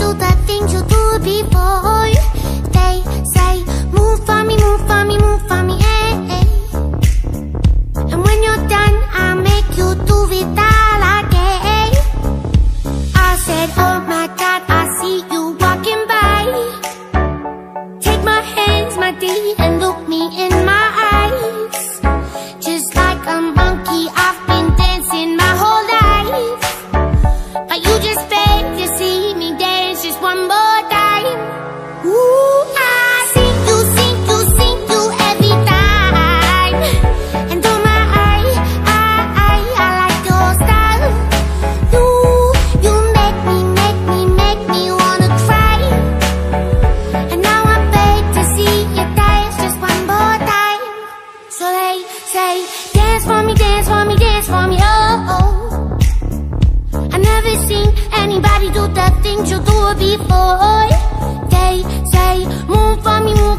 do the things you do before. They say, move for me, move for me, move for me, eh, eh. And when you're done, I'll make you do it all again. I said, oh my God, I see you walking by. Take my hands, my D, and look me in my say, dance for me, dance for me, dance for me, oh, oh. I never seen anybody do the things you do before. They say, move for me, move